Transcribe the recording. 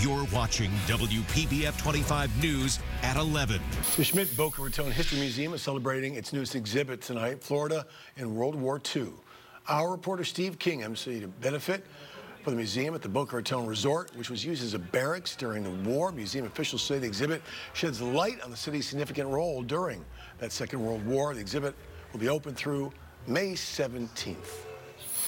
You're watching WPBF 25 News at 11. The Schmidt Boca Raton History Museum is celebrating its newest exhibit tonight, Florida in World War II. Our reporter Steve King said to benefit for the museum at the Boca Raton Resort, which was used as a barracks during the war. Museum officials say the exhibit sheds light on the city's significant role during that Second World War. The exhibit will be open through May 17th.